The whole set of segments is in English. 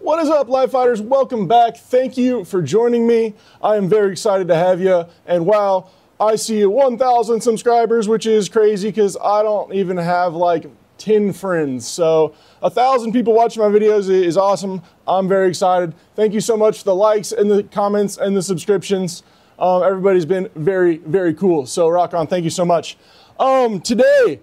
What is up, Light Fighters? Welcome back. Thank you for joining me. I am very excited to have you. And wow, I see 1,000 subscribers, which is crazy because I don't even have like 10 friends. So a thousand people watching my videos is awesome. I'm very excited. Thank you so much for the likes and the comments and the subscriptions. Um, everybody's been very, very cool. So rock on. Thank you so much. Um, today,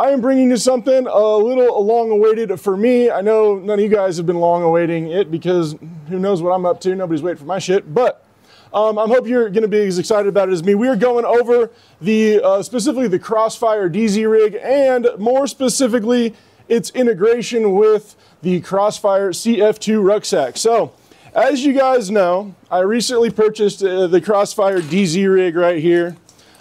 I am bringing you something a little long awaited for me. I know none of you guys have been long awaiting it because who knows what I'm up to. Nobody's waiting for my shit. But um, I hope you're going to be as excited about it as me. We are going over the uh, specifically the Crossfire DZ rig and more specifically its integration with the Crossfire CF2 rucksack. So, as you guys know, I recently purchased uh, the Crossfire DZ rig right here.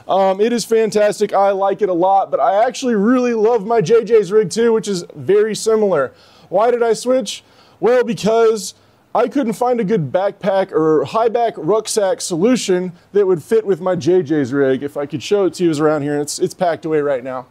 Um, it is fantastic. I like it a lot, but I actually really love my JJ's rig too, which is very similar. Why did I switch? Well, because I couldn't find a good backpack or high back rucksack solution that would fit with my JJ's rig. If I could show it to you, it's around here. It's, it's packed away right now.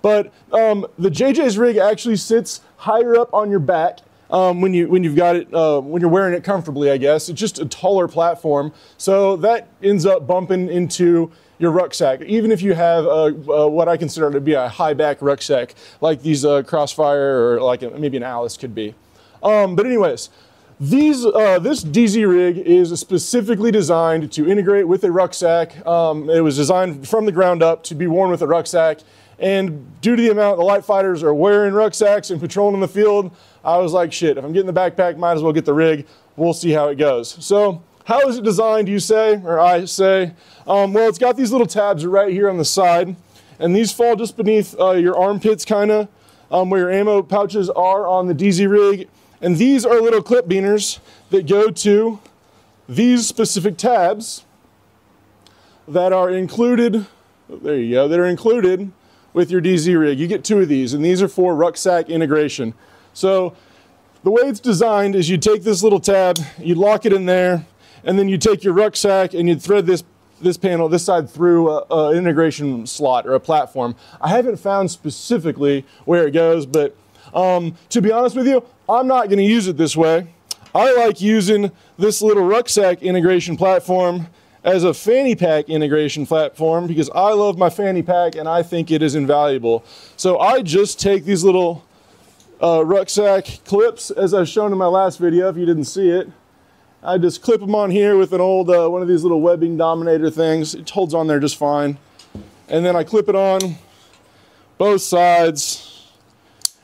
But um, the JJ's rig actually sits higher up on your back um, when you when you've got it uh, when you're wearing it comfortably. I guess it's just a taller platform, so that ends up bumping into your rucksack. Even if you have a what I consider to be a high back rucksack, like these uh, Crossfire or like a, maybe an Alice could be. Um, but anyways. These, uh, this DZ rig is specifically designed to integrate with a rucksack. Um, it was designed from the ground up to be worn with a rucksack. And due to the amount the light fighters are wearing rucksacks and patrolling in the field, I was like, shit, if I'm getting the backpack, might as well get the rig. We'll see how it goes. So how is it designed, you say, or I say? Um, well, it's got these little tabs right here on the side, and these fall just beneath uh, your armpits, kind of, um, where your ammo pouches are on the DZ rig. And these are little clip beaners that go to these specific tabs that are included, there you go, that are included with your DZ rig. You get two of these, and these are for rucksack integration. So the way it's designed is you take this little tab, you lock it in there, and then you take your rucksack and you thread this this panel, this side through an integration slot or a platform. I haven't found specifically where it goes, but um, to be honest with you, I'm not going to use it this way. I like using this little rucksack integration platform as a fanny pack integration platform because I love my fanny pack and I think it is invaluable. So I just take these little uh, rucksack clips as I've shown in my last video if you didn't see it. I just clip them on here with an old uh, one of these little webbing dominator things. It holds on there just fine. And then I clip it on both sides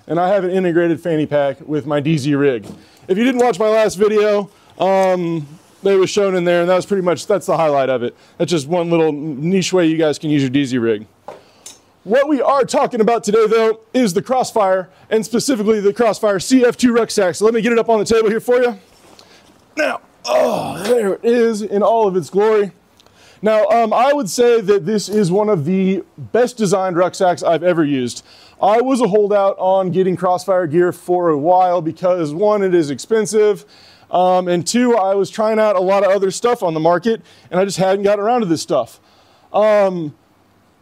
and I have an integrated fanny pack with my DZ rig. If you didn't watch my last video, um, they was shown in there, and that was pretty much that's the highlight of it. That's just one little niche way you guys can use your DZ rig. What we are talking about today, though, is the Crossfire, and specifically the Crossfire CF2 rucksack. So let me get it up on the table here for you. Now, oh, there it is in all of its glory. Now, um, I would say that this is one of the best designed rucksacks I've ever used. I was a holdout on getting Crossfire gear for a while because one, it is expensive, um, and two, I was trying out a lot of other stuff on the market and I just hadn't gotten around to this stuff. Um,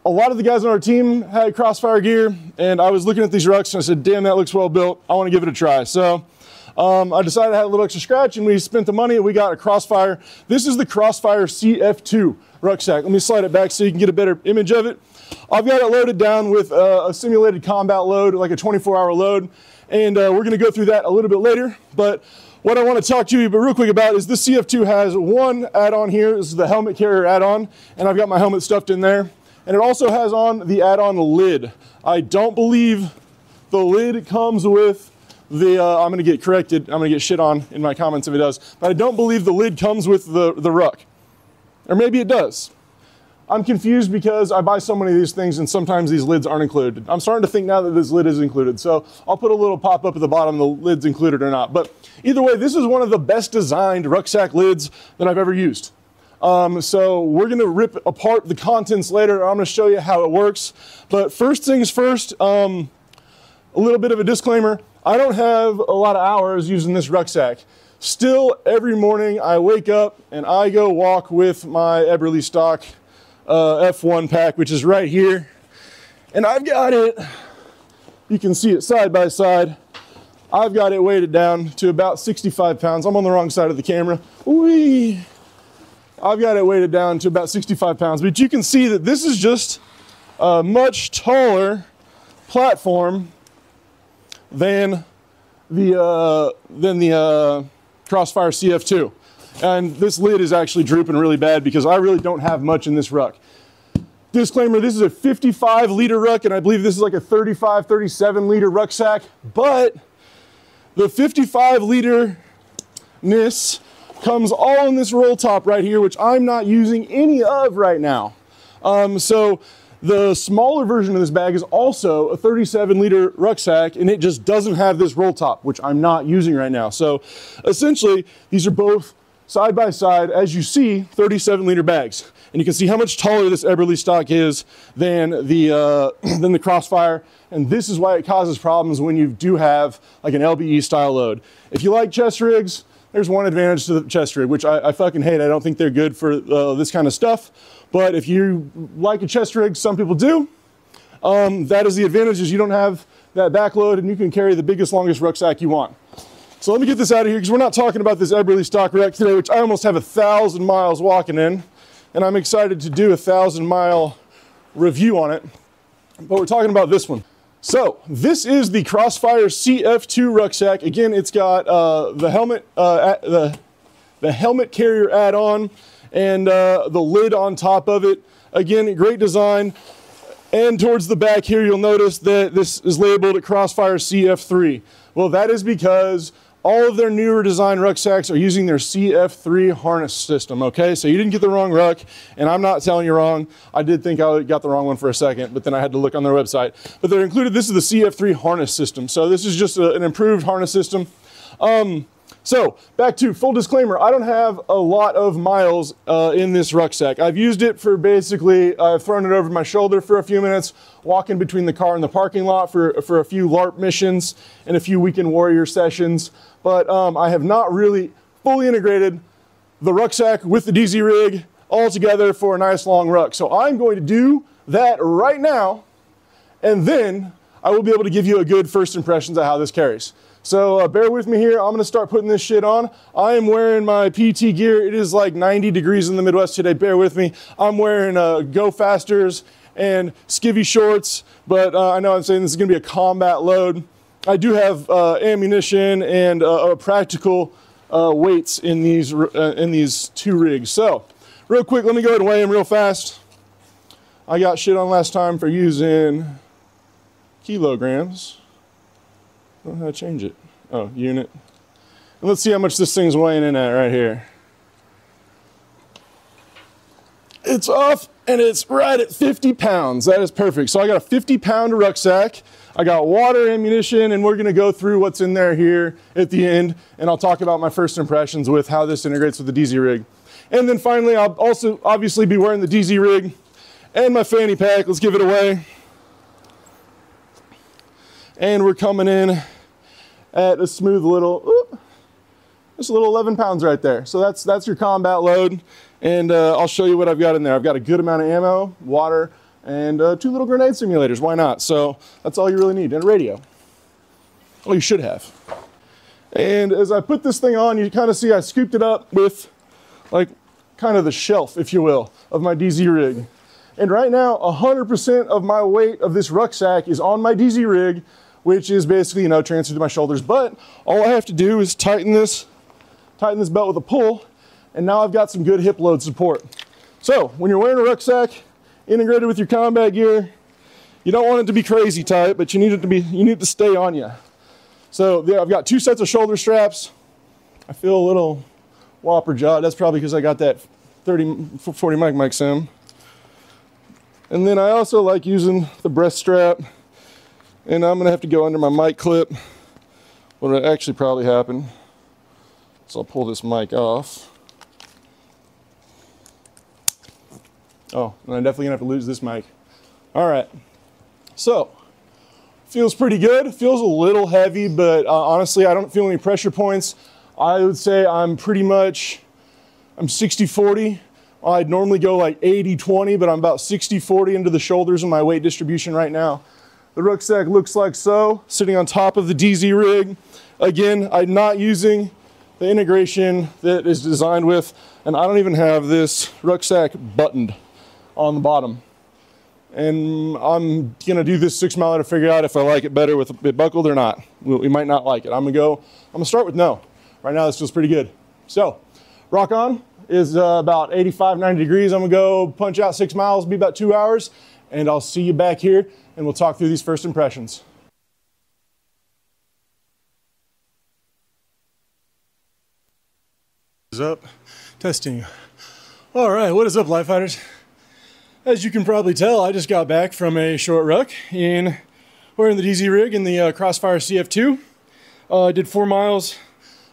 a lot of the guys on our team had Crossfire gear and I was looking at these rucks and I said, damn, that looks well built. I want to give it a try. So um, I decided I had a little extra scratch and we spent the money and we got a Crossfire. This is the Crossfire CF2 rucksack. Let me slide it back so you can get a better image of it. I've got it loaded down with a simulated combat load, like a 24 hour load. And uh, we're going to go through that a little bit later. But what I want to talk to you real quick about is this CF2 has one add-on here. This is the helmet carrier add-on, and I've got my helmet stuffed in there. And it also has on the add-on lid. I don't believe the lid comes with the, uh, I'm going to get corrected. I'm going to get shit on in my comments if it does. But I don't believe the lid comes with the, the ruck. Or maybe it does. I'm confused because I buy so many of these things and sometimes these lids aren't included. I'm starting to think now that this lid is included. So I'll put a little pop up at the bottom, the lid's included or not. But either way, this is one of the best designed rucksack lids that I've ever used. Um, so we're gonna rip apart the contents later. I'm gonna show you how it works. But first things first, um, a little bit of a disclaimer. I don't have a lot of hours using this rucksack. Still, every morning I wake up and I go walk with my Eberlestock uh, F1 pack, which is right here. And I've got it, you can see it side by side, I've got it weighted down to about 65 pounds. I'm on the wrong side of the camera. Whee! I've got it weighted down to about 65 pounds, but you can see that this is just a much taller platform than the uh, than the uh, Crossfire CF2. And this lid is actually drooping really bad because I really don't have much in this ruck. Disclaimer, this is a 55 liter ruck and I believe this is like a 35, 37 liter rucksack, but the 55 liter ness comes all in this roll top right here, which I'm not using any of right now. Um, so the smaller version of this bag is also a 37 liter rucksack and it just doesn't have this roll top, which I'm not using right now. So essentially these are both side by side, as you see, 37 liter bags. And you can see how much taller this Eberlestock is than the, uh, than the Crossfire. And this is why it causes problems when you do have like an LBE style load. If you like chest rigs, there's one advantage to the chest rig, which I, I fucking hate. I don't think they're good for uh, this kind of stuff. But if you like a chest rig, some people do. Um, that is the advantage is you don't have that back load and you can carry the biggest, longest rucksack you want. So let me get this out of here because we're not talking about this Eberlestock wreck today, which I almost have a thousand miles walking in. And I'm excited to do a thousand mile review on it. But we're talking about this one. So this is the Crossfire CF2 rucksack. Again, it's got uh, the helmet, uh, the, the helmet carrier add-on and uh, the lid on top of it. Again, great design. And towards the back here, you'll notice that this is labeled Crossfire CF3. Well, that is because all of their newer design rucksacks are using their CF3 harness system, okay? So you didn't get the wrong ruck, and I'm not telling you wrong. I did think I got the wrong one for a second, but then I had to look on their website. But they're included, this is the CF3 harness system. So this is just a, an improved harness system. Um, so back to full disclaimer, I don't have a lot of miles uh, in this rucksack. I've used it for basically, I've thrown it over my shoulder for a few minutes, walking between the car and the parking lot for, for a few LARP missions and a few weekend warrior sessions. But um, I have not really fully integrated the rucksack with the DZ rig all together for a nice long ruck. So I'm going to do that right now, and then I will be able to give you a good first impressions of how this carries. So uh, bear with me here. I'm gonna start putting this shit on. I am wearing my PT gear. It is like 90 degrees in the Midwest today. Bear with me. I'm wearing uh, Go Fasters and skivvy shorts, but uh, I know I'm saying this is gonna be a combat load. I do have uh, ammunition and uh, practical uh, weights in these, in these two rigs. So real quick, let me go ahead and weigh them real fast. I got shit on last time for using kilograms. I don't know how to change it. Oh, unit. And let's see how much this thing's weighing in at right here. It's off and it's right at 50 pounds. That is perfect. So I got a 50 pound rucksack. I got water, ammunition, and we're gonna go through what's in there here at the end. And I'll talk about my first impressions with how this integrates with the DZ rig. And then finally, I'll also obviously be wearing the DZ rig and my fanny pack. Let's give it away. And we're coming in at a smooth little, ooh, just a little 11 pounds right there. So that's, that's your combat load. And uh, I'll show you what I've got in there. I've got a good amount of ammo, water, and uh, two little grenade simulators. Why not? So that's all you really need, and a radio. Well, you should have. And as I put this thing on, you kind of see I scooped it up with like kind of the shelf, if you will, of my DZ rig. And right now, 100% of my weight of this rucksack is on my DZ rig, which is basically, you know, transferred to my shoulders. But all I have to do is tighten this, tighten this belt with a pull, and now I've got some good hip load support. So when you're wearing a rucksack integrated with your combat gear, you don't want it to be crazy tight, but you need it to be, you need to stay on you. So yeah, I've got two sets of shoulder straps. I feel a little whopper jaw. That's probably because I got that 30, 40 mike mike sim. And then I also like using the breast strap and I'm gonna have to go under my mic clip. What'll actually probably happen so I'll pull this mic off. Oh, and I'm definitely gonna have to lose this mic. All right, so feels pretty good. Feels a little heavy, but uh, honestly, I don't feel any pressure points. I would say I'm pretty much, I'm 60-40. I'd normally go like 80-20, but I'm about 60-40 into the shoulders in my weight distribution right now. The rucksack looks like so, sitting on top of the DZ rig. Again, I'm not using the integration that is designed with, and I don't even have this rucksack buttoned on the bottom. And I'm gonna do this six miler to figure out if I like it better with it buckled or not. We might not like it. I'm gonna go, I'm gonna start with no. Right now this feels pretty good. So, rock on is uh, about 85, 90 degrees. I'm gonna go punch out six miles, be about two hours, and I'll see you back here and we'll talk through these first impressions. Is up, testing. All right, what is up, light fighters? As you can probably tell, I just got back from a short ruck in wearing the DZ rig in the uh, Crossfire CF2. Uh, I did four miles.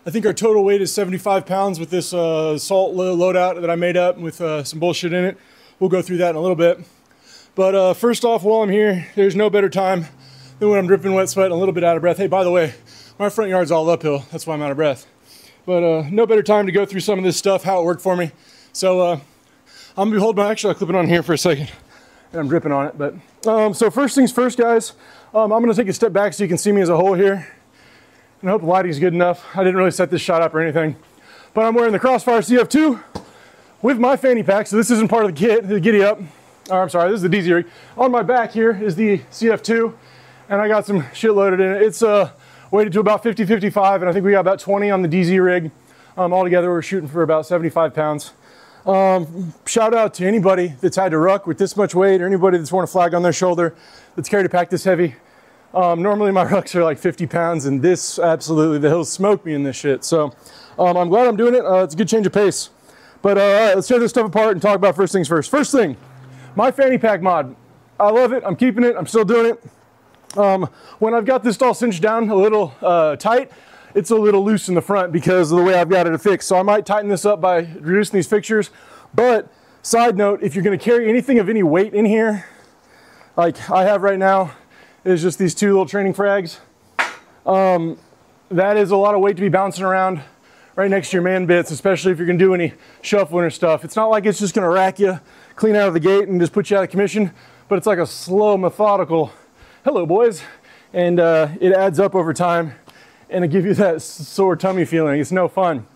I think our total weight is 75 pounds with this uh, salt loadout that I made up with uh, some bullshit in it. We'll go through that in a little bit. But uh, first off, while I'm here, there's no better time than when I'm dripping wet sweat and a little bit out of breath. Hey, by the way, my front yard's all uphill. That's why I'm out of breath. But uh, no better time to go through some of this stuff, how it worked for me. So uh, I'm gonna holding my, actually I'll clip it on here for a second and I'm dripping on it. But um, so first things first, guys, um, I'm gonna take a step back so you can see me as a whole here. And I hope the lighting's good enough. I didn't really set this shot up or anything. But I'm wearing the Crossfire CF2 with my fanny pack. So this isn't part of the kit, the giddy up. Oh, I'm sorry, this is the DZ rig. On my back here is the CF2 and I got some shit loaded in it. It's uh, weighted to about 50, 55, and I think we got about 20 on the DZ rig. Um, altogether, we're shooting for about 75 pounds. Um, shout out to anybody that's had to ruck with this much weight or anybody that's worn a flag on their shoulder that's carried a pack this heavy. Um, normally my rucks are like 50 pounds and this absolutely, the hills smoke me in this shit. So um, I'm glad I'm doing it. Uh, it's a good change of pace. But uh, all right, let's tear this stuff apart and talk about first things first. First thing, my fanny pack mod. I love it. I'm keeping it. I'm still doing it. Um, when I've got this all cinched down a little uh, tight, it's a little loose in the front because of the way I've got it affixed. So I might tighten this up by reducing these fixtures. But side note, if you're gonna carry anything of any weight in here, like I have right now, is just these two little training frags. Um, that is a lot of weight to be bouncing around right next to your man bits, especially if you're gonna do any shuffling or stuff. It's not like it's just gonna rack you clean out of the gate and just put you out of commission, but it's like a slow, methodical hello boys. And uh, it adds up over time and it gives you that sore tummy feeling. It's no fun.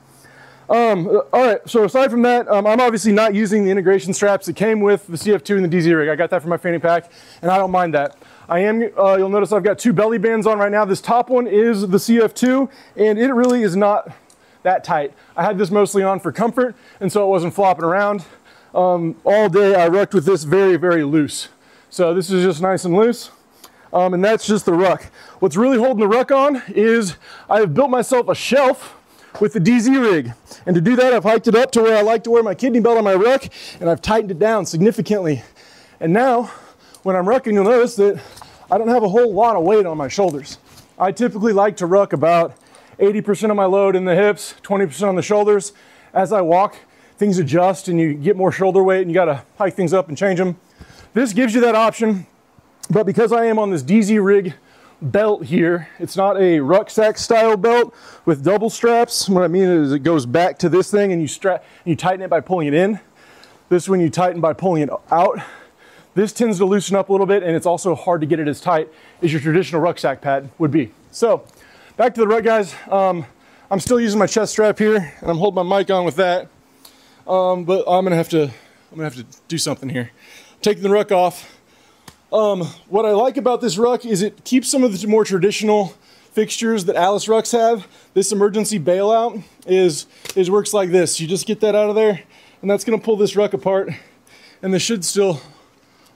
Um, all right, so aside from that, um, I'm obviously not using the integration straps that came with the CF2 and the DZ rig. I got that from my fanny pack and I don't mind that. I am, uh, you'll notice I've got two belly bands on right now. This top one is the CF2 and it really is not that tight. I had this mostly on for comfort and so it wasn't flopping around. Um, all day I rucked with this very, very loose. So this is just nice and loose um, and that's just the ruck. What's really holding the ruck on is I have built myself a shelf with the DZ rig. And to do that, I've hiked it up to where I like to wear my kidney belt on my ruck, and I've tightened it down significantly. And now, when I'm rucking, you'll notice that I don't have a whole lot of weight on my shoulders. I typically like to ruck about 80% of my load in the hips, 20% on the shoulders. As I walk, things adjust and you get more shoulder weight and you gotta hike things up and change them. This gives you that option but because I am on this DZ rig belt here, it's not a rucksack style belt with double straps. What I mean is it goes back to this thing and you strap, you tighten it by pulling it in. This one you tighten by pulling it out. This tends to loosen up a little bit and it's also hard to get it as tight as your traditional rucksack pad would be. So back to the rut guys. Um, I'm still using my chest strap here and I'm holding my mic on with that. Um, but I'm gonna have to, I'm gonna have to do something here. Taking the ruck off, um, what I like about this ruck is it keeps some of the more traditional fixtures that Alice rucks have. This emergency bailout is, is works like this. You just get that out of there and that's gonna pull this ruck apart and this should still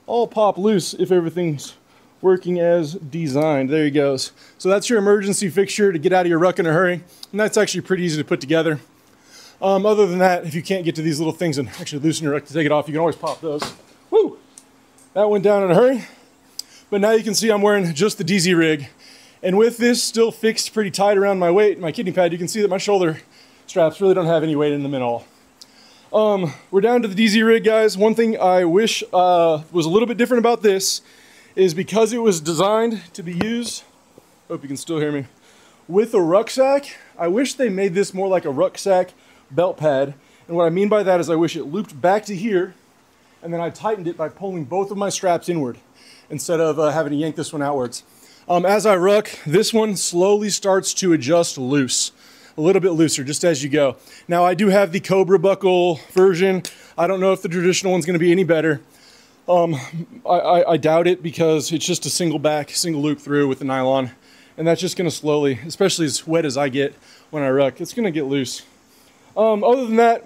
all pop loose if everything's working as designed. There he goes. So that's your emergency fixture to get out of your ruck in a hurry. And that's actually pretty easy to put together. Um, other than that, if you can't get to these little things and actually loosen your ruck to take it off, you can always pop those. Woo! That went down in a hurry. But now you can see I'm wearing just the DZ rig. And with this still fixed pretty tight around my weight, my kidney pad, you can see that my shoulder straps really don't have any weight in them at all. Um, we're down to the DZ rig, guys. One thing I wish uh, was a little bit different about this is because it was designed to be used, hope you can still hear me, with a rucksack, I wish they made this more like a rucksack belt pad. And what I mean by that is I wish it looped back to here and then I tightened it by pulling both of my straps inward. instead of uh, having to yank this one outwards. Um, as I ruck, this one slowly starts to adjust loose, a little bit looser just as you go. Now I do have the Cobra buckle version. I don't know if the traditional one's gonna be any better. Um, I, I, I doubt it because it's just a single back, single loop through with the nylon. And that's just gonna slowly, especially as wet as I get when I ruck, it's gonna get loose. Um, other than that,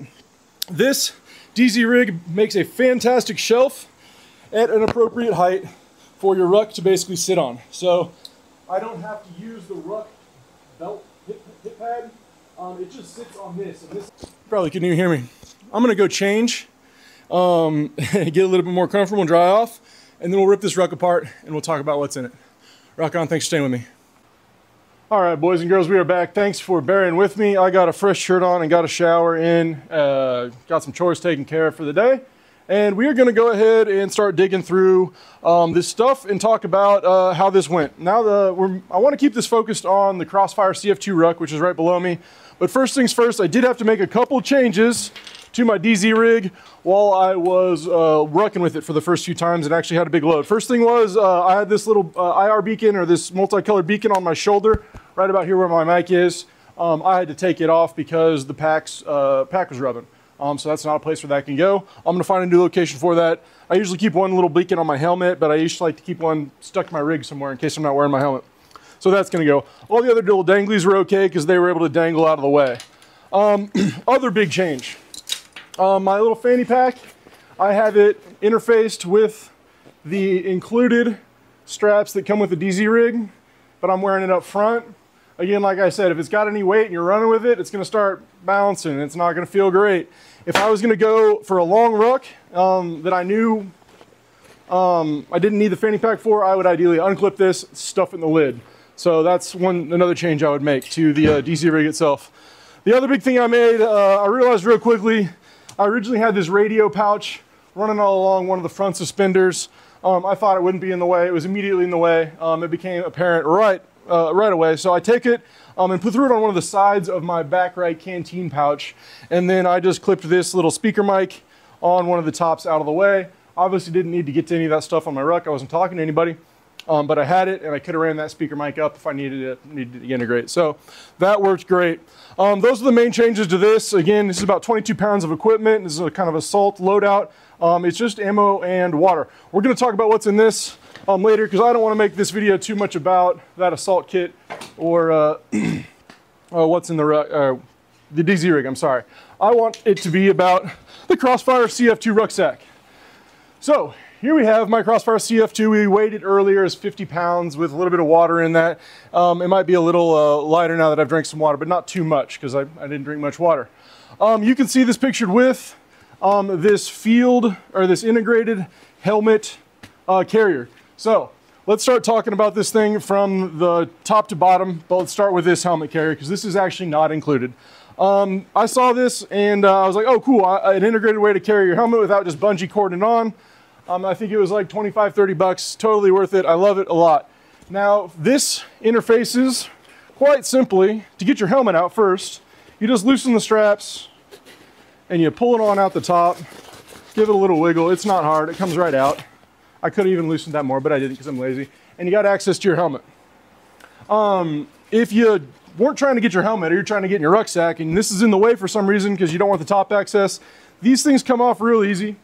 this DZ rig makes a fantastic shelf at an appropriate height for your ruck to basically sit on. So I don't have to use the ruck belt hip, hip pad. Um, it just sits on this. This probably couldn't even hear me. I'm gonna go change, um, get a little bit more comfortable and dry off, and then we'll rip this ruck apart and we'll talk about what's in it. Rock on, thanks for staying with me. All right, boys and girls, we are back. Thanks for bearing with me. I got a fresh shirt on and got a shower in, uh, got some chores taken care of for the day. And we are going to go ahead and start digging through um, this stuff and talk about uh, how this went. Now, the, I want to keep this focused on the Crossfire CF2 ruck, which is right below me. But first things first, I did have to make a couple changes to my DZ rig while I was uh, with it for the first few times and actually had a big load. First thing was uh, I had this little uh, IR beacon or this multicolored beacon on my shoulder right about here where my mic is. Um, I had to take it off because the packs, uh, pack was rubbing. Um, so that's not a place where that can go. I'm gonna find a new location for that. I usually keep one little beacon on my helmet, but I usually like to keep one stuck in my rig somewhere in case I'm not wearing my helmet. So that's gonna go. All the other little danglies were okay because they were able to dangle out of the way. Um, other big change. Um, my little fanny pack, I have it interfaced with the included straps that come with the DZ rig, but I'm wearing it up front. Again, like I said, if it's got any weight and you're running with it, it's gonna start bouncing. It's not gonna feel great. If I was gonna go for a long ruck um, that I knew um, I didn't need the fanny pack for, I would ideally unclip this, stuff in the lid. So that's one another change I would make to the uh, DZ rig itself. The other big thing I made, uh, I realized real quickly, I originally had this radio pouch running all along one of the front suspenders. Um, I thought it wouldn't be in the way. It was immediately in the way. Um, it became apparent right, uh, right away. So I take it um, and put through it on one of the sides of my back right canteen pouch. And then I just clipped this little speaker mic on one of the tops out of the way. Obviously didn't need to get to any of that stuff on my ruck. I wasn't talking to anybody. Um, but I had it and I could have ran that speaker mic up if I needed it, needed to integrate. So that worked great. Um, those are the main changes to this. Again, this is about 22 pounds of equipment. This is a kind of assault loadout. Um, it's just ammo and water. We're gonna talk about what's in this um, later because I don't wanna make this video too much about that assault kit or uh, uh, what's in the, uh, the DZ rig, I'm sorry. I want it to be about the Crossfire CF2 rucksack. So here we have my Crossfire CF2. We weighed it earlier as 50 pounds with a little bit of water in that. Um, it might be a little uh, lighter now that I've drank some water, but not too much because I, I, didn't drink much water. Um, you can see this pictured with um, this field or this integrated helmet uh, carrier. So let's start talking about this thing from the top to bottom, but let's start with this helmet carrier because this is actually not included. Um, I saw this and uh, I was like, oh, cool, an integrated way to carry your helmet without just bungee cording on. Um, I think it was like 25, 30 bucks. Totally worth it. I love it a lot. Now, this interfaces quite simply to get your helmet out first. You just loosen the straps and you pull it on out the top. Give it a little wiggle. It's not hard. It comes right out. I could have even loosened that more, but I didn't because I'm lazy. And you got access to your helmet. Um, if you weren't trying to get your helmet or you're trying to get in your rucksack and this is in the way for some reason because you don't want the top access, these things come off real easy.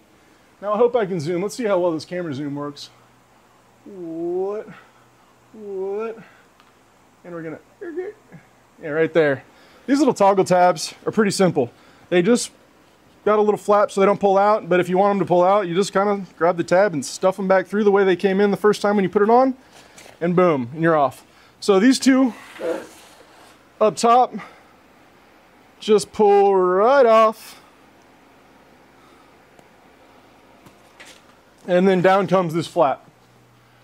Now I hope I can zoom. Let's see how well this camera zoom works. What? What? And we're gonna, yeah, right there. These little toggle tabs are pretty simple. They just got a little flap so they don't pull out, but if you want them to pull out, you just kind of grab the tab and stuff them back through the way they came in the first time when you put it on, and boom, and you're off. So these two up top just pull right off And then down comes this flap,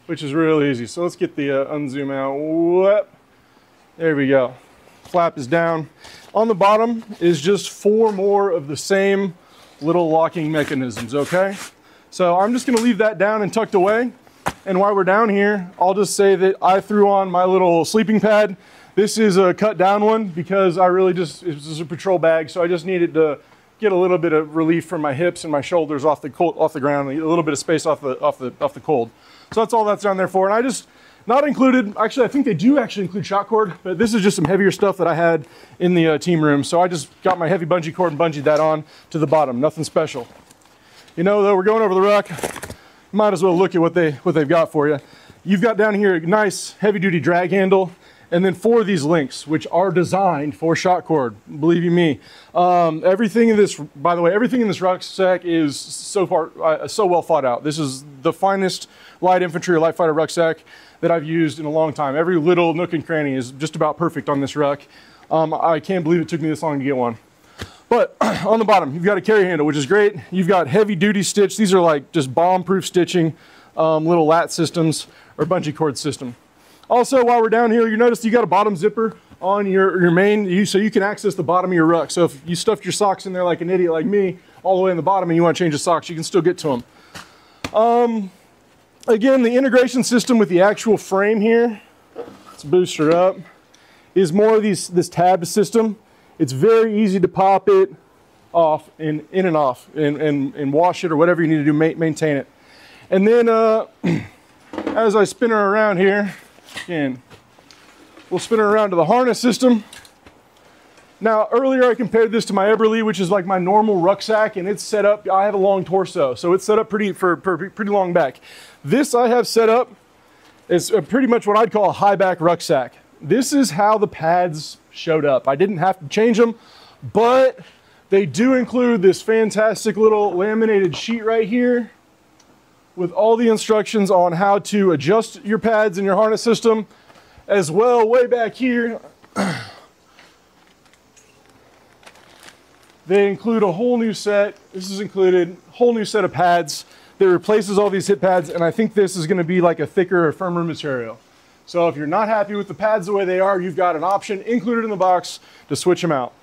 which is really easy. So let's get the uh, unzoom out. Whoop. There we go. Flap is down. On the bottom is just four more of the same little locking mechanisms, okay? So I'm just gonna leave that down and tucked away. And while we're down here, I'll just say that I threw on my little sleeping pad. This is a cut down one because I really just, it was a patrol bag, so I just needed to get a little bit of relief from my hips and my shoulders off the cold, off the ground, a little bit of space off the off the off the cold. So that's all that's down there for. And I just, not included, actually, I think they do actually include shock cord, but this is just some heavier stuff that I had in the uh, team room. So I just got my heavy bungee cord and bungeed that on to the bottom, nothing special. You know, though, we're going over the ruck, might as well look at what, they, what they've got for you. You've got down here a nice heavy duty drag handle and then four of these links, which are designed for shock cord, believe you me. Um, everything in this, by the way, everything in this rucksack is so far uh, so well thought out. This is the finest light infantry or light fighter rucksack that I've used in a long time. Every little nook and cranny is just about perfect on this ruck. Um, I can't believe it took me this long to get one. But on the bottom, you've got a carry handle, which is great. You've got heavy duty stitch. These are like just bomb proof stitching, um, little lat systems or bungee cord system. Also, while we're down here, you notice you got a bottom zipper on your, your main, you, so you can access the bottom of your ruck. So if you stuffed your socks in there like an idiot like me, all the way in the bottom and you want to change the socks, you can still get to them. Um, again, the integration system with the actual frame here, let's boost her up, is more of these, this tab system. It's very easy to pop it off and in and off and, and, and wash it or whatever you need to do, maintain it. And then uh, as I spin her around here, We'll spin it around to the harness system. Now, earlier I compared this to my Eberle, which is like my normal rucksack, and it's set up, I have a long torso, so it's set up pretty for, for pretty long back. This I have set up is uh, pretty much what I'd call a high back rucksack. This is how the pads showed up. I didn't have to change them, but they do include this fantastic little laminated sheet right here with all the instructions on how to adjust your pads in your harness system as well way back here they include a whole new set. This is included whole new set of pads. That replaces all these hip pads and I think this is going to be like a thicker or firmer material. So if you're not happy with the pads the way they are you've got an option included in the box to switch them out.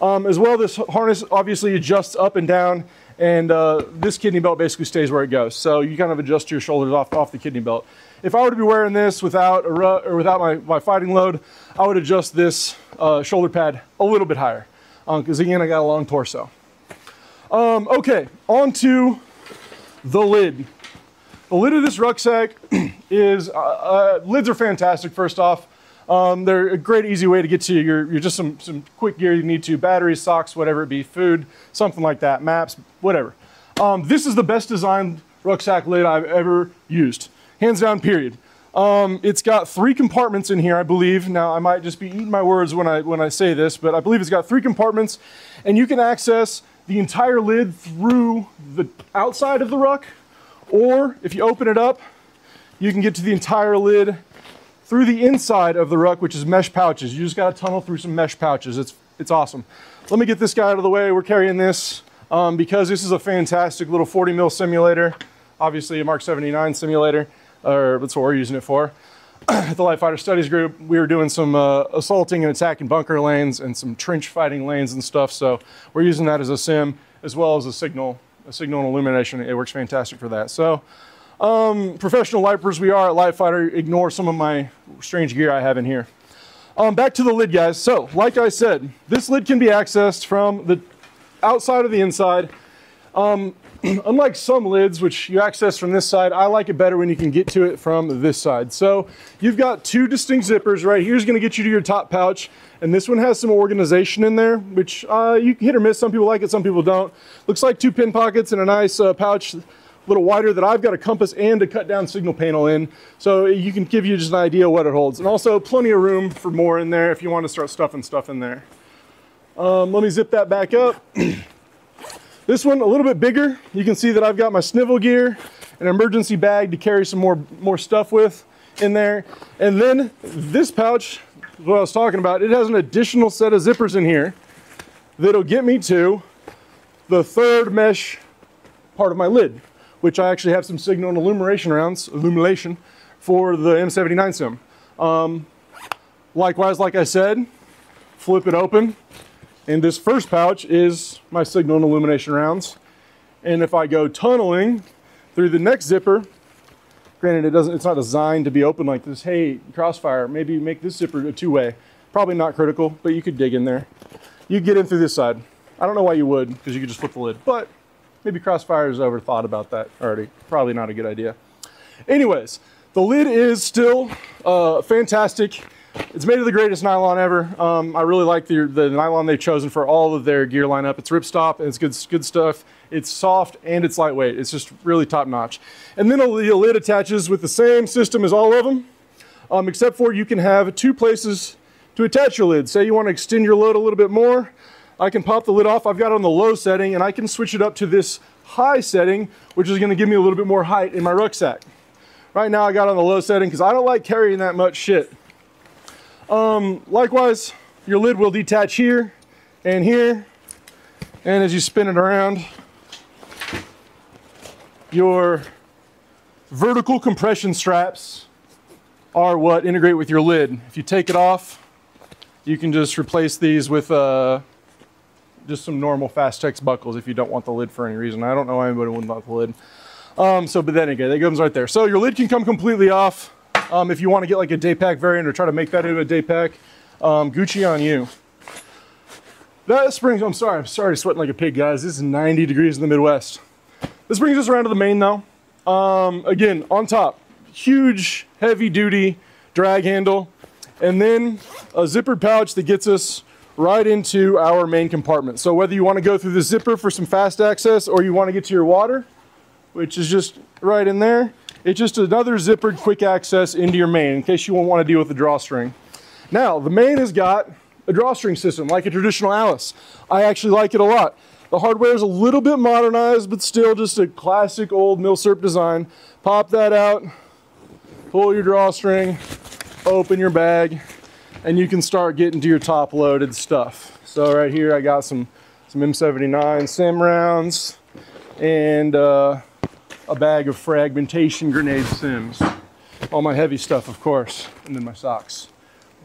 Um, as well this harness obviously adjusts up and down and uh, this kidney belt basically stays where it goes. So you kind of adjust your shoulders off, off the kidney belt. If I were to be wearing this without, or without my, my fighting load, I would adjust this uh, shoulder pad a little bit higher because um, again, I got a long torso. Um, okay, on to the lid. The lid of this rucksack is, uh, uh, lids are fantastic first off. Um, they're a great, easy way to get to your, your just some, some quick gear you need to, batteries, socks, whatever it be, food, something like that, maps, whatever. Um, this is the best designed rucksack lid I've ever used, hands down, period. Um, it's got three compartments in here, I believe. Now, I might just be eating my words when I, when I say this, but I believe it's got three compartments, and you can access the entire lid through the outside of the ruck, or if you open it up, you can get to the entire lid through the inside of the ruck, which is mesh pouches. You just got to tunnel through some mesh pouches. It's, it's awesome. Let me get this guy out of the way. We're carrying this um, because this is a fantastic little 40 mil simulator. Obviously a Mark 79 simulator, or that's what we're using it for. At the Light Fighter Studies Group, we were doing some uh, assaulting and attacking bunker lanes and some trench fighting lanes and stuff. So we're using that as a sim as well as a signal, a signal and illumination. It works fantastic for that. So um, professional lipers we are at Light Fighter, ignore some of my strange gear I have in here. Um, back to the lid, guys. So, like I said, this lid can be accessed from the outside or the inside. Um, unlike some lids, which you access from this side, I like it better when you can get to it from this side. So you've got two distinct zippers, right? Here's gonna get you to your top pouch, and this one has some organization in there, which uh, you hit or miss. Some people like it, some people don't. Looks like two pin pockets and a nice uh, pouch little wider that I've got a compass and a cut down signal panel in. So you can give you just an idea what it holds. And also plenty of room for more in there if you want to start stuffing stuff in there. Um, let me zip that back up. this one a little bit bigger. You can see that I've got my snivel gear, an emergency bag to carry some more, more stuff with in there. And then this pouch, what I was talking about, it has an additional set of zippers in here that'll get me to the third mesh part of my lid which I actually have some signal and illumination rounds, illumination, for the M79 sim. Um, likewise, like I said, flip it open, and this first pouch is my signal and illumination rounds. And if I go tunneling through the next zipper, granted it doesn't, it's not designed to be open like this. Hey, Crossfire, maybe make this zipper a two-way. Probably not critical, but you could dig in there. You get in through this side. I don't know why you would, because you could just flip the lid, but Maybe Crossfire's overthought about that already. Probably not a good idea. Anyways, the lid is still uh, fantastic. It's made of the greatest nylon ever. Um, I really like the, the nylon they've chosen for all of their gear lineup. It's ripstop and it's good, good stuff. It's soft and it's lightweight. It's just really top notch. And then the lid attaches with the same system as all of them, um, except for you can have two places to attach your lid. Say you want to extend your load a little bit more, I can pop the lid off. I've got it on the low setting and I can switch it up to this high setting, which is gonna give me a little bit more height in my rucksack. Right now I got on the low setting because I don't like carrying that much shit. Um, likewise, your lid will detach here and here. And as you spin it around, your vertical compression straps are what integrate with your lid. If you take it off, you can just replace these with uh, just some normal Fastex buckles if you don't want the lid for any reason. I don't know why anybody would want the lid. Um, so, but then again, that comes right there. So your lid can come completely off. Um, if you want to get like a day pack variant or try to make that into a day pack, um, Gucci on you. That springs, I'm sorry, I'm sorry sweating like a pig, guys. This is 90 degrees in the Midwest. This brings us around to the main though. Um, again, on top, huge, heavy duty drag handle, and then a zippered pouch that gets us right into our main compartment. So whether you want to go through the zipper for some fast access or you want to get to your water, which is just right in there, it's just another zippered quick access into your main in case you won't want to deal with the drawstring. Now, the main has got a drawstring system like a traditional Alice. I actually like it a lot. The hardware is a little bit modernized, but still just a classic old Milsurp design. Pop that out, pull your drawstring, open your bag, and you can start getting to your top loaded stuff. So right here I got some, some M79 sim rounds and uh, a bag of fragmentation grenade sims. All my heavy stuff, of course, and then my socks.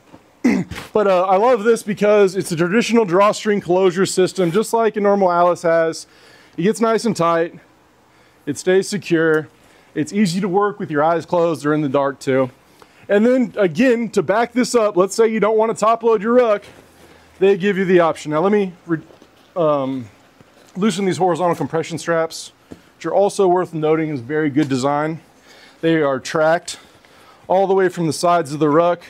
but uh, I love this because it's a traditional drawstring closure system, just like a normal Alice has. It gets nice and tight. It stays secure. It's easy to work with your eyes closed or in the dark too. And then again, to back this up, let's say you don't want to top load your ruck, they give you the option. Now let me um, loosen these horizontal compression straps, which are also worth noting is very good design. They are tracked all the way from the sides of the ruck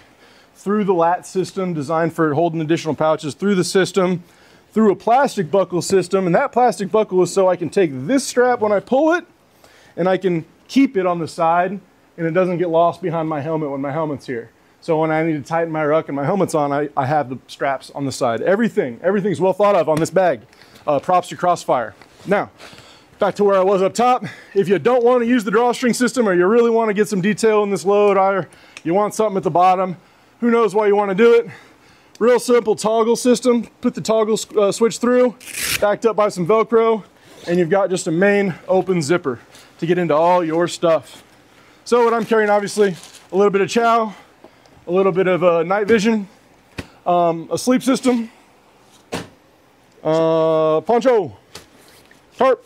through the lat system designed for holding additional pouches through the system, through a plastic buckle system. And that plastic buckle is so I can take this strap when I pull it and I can keep it on the side and it doesn't get lost behind my helmet when my helmet's here. So when I need to tighten my ruck and my helmet's on, I, I have the straps on the side. Everything, everything's well thought of on this bag. Uh, props to Crossfire. Now, back to where I was up top. If you don't want to use the drawstring system or you really want to get some detail in this load, or you want something at the bottom, who knows why you want to do it. Real simple toggle system. Put the toggle uh, switch through, backed up by some Velcro, and you've got just a main open zipper to get into all your stuff. So what I'm carrying, obviously, a little bit of chow, a little bit of uh, night vision, um, a sleep system, uh, poncho, tarp.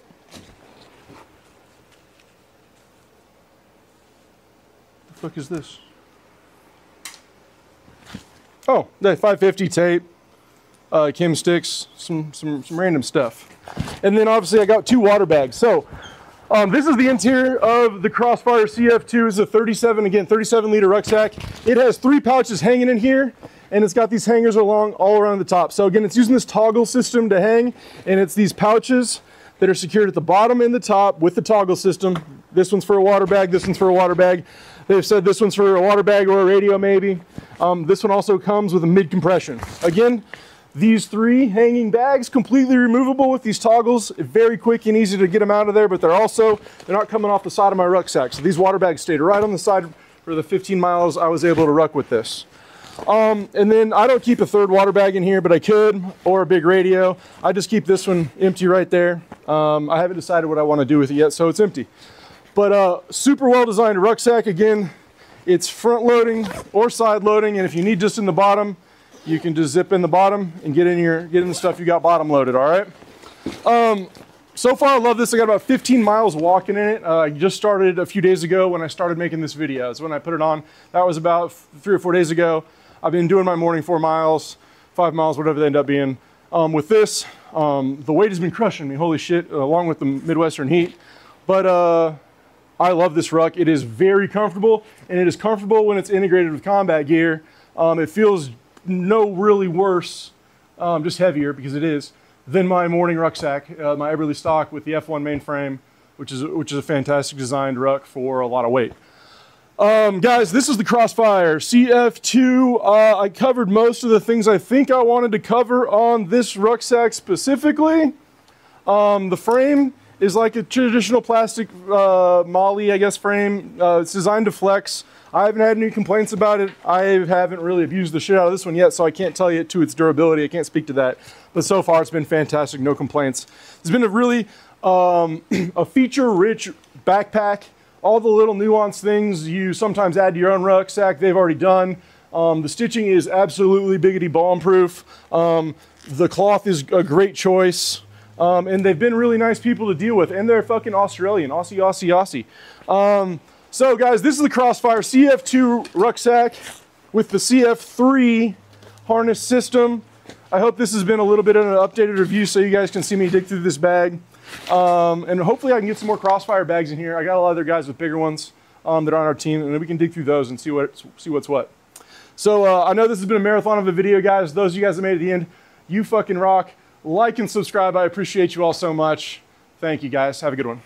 The fuck is this? Oh, the 550 tape, uh, chem sticks, some, some, some random stuff. And then obviously I got two water bags. So um, this is the interior of the Crossfire CF2. It's a 37, again, 37 liter rucksack. It has three pouches hanging in here and it's got these hangers along all around the top. So again, it's using this toggle system to hang and it's these pouches that are secured at the bottom and the top with the toggle system. This one's for a water bag, this one's for a water bag. They've said this one's for a water bag or a radio maybe. Um, this one also comes with a mid compression. Again, these three hanging bags, completely removable with these toggles. Very quick and easy to get them out of there, but they're also, they're not coming off the side of my rucksack. So these water bags stayed right on the side for the 15 miles I was able to ruck with this. Um, and then I don't keep a third water bag in here, but I could, or a big radio. I just keep this one empty right there. Um, I haven't decided what I want to do with it yet, so it's empty. But uh, super well designed rucksack. Again, it's front loading or side loading, and if you need just in the bottom, you can just zip in the bottom and get in your get in the stuff you got bottom loaded. All right. Um, so far, I love this. I got about 15 miles walking in it. Uh, I just started a few days ago when I started making this video. It's when I put it on. That was about three or four days ago. I've been doing my morning four miles, five miles, whatever they end up being. Um, with this, um, the weight has been crushing me. Holy shit! along with the Midwestern heat, but uh, I love this ruck. It is very comfortable, and it is comfortable when it's integrated with combat gear. Um, it feels no really worse, um, just heavier because it is, than my morning rucksack, uh, my Eberlestock with the F1 mainframe, which is, which is a fantastic designed ruck for a lot of weight. Um, guys, this is the Crossfire CF2. Uh, I covered most of the things I think I wanted to cover on this rucksack specifically. Um, the frame is like a traditional plastic uh, MOLLE, I guess, frame. Uh, it's designed to flex. I haven't had any complaints about it. I haven't really abused the shit out of this one yet, so I can't tell you to its durability. I can't speak to that. But so far, it's been fantastic. No complaints. It's been a really um, a feature-rich backpack. All the little nuanced things you sometimes add to your own rucksack, they've already done. Um, the stitching is absolutely biggity bomb-proof. Um, the cloth is a great choice. Um, and they've been really nice people to deal with, and they're fucking Australian, Aussie, Aussie, Aussie. Um, so guys, this is the Crossfire CF2 rucksack with the CF3 harness system. I hope this has been a little bit of an updated review so you guys can see me dig through this bag. Um, and hopefully I can get some more Crossfire bags in here. I got a lot of other guys with bigger ones um, that are on our team, and we can dig through those and see, what, see what's what. So uh, I know this has been a marathon of a video, guys. Those of you guys that made it to the end, you fucking rock like and subscribe. I appreciate you all so much. Thank you guys. Have a good one.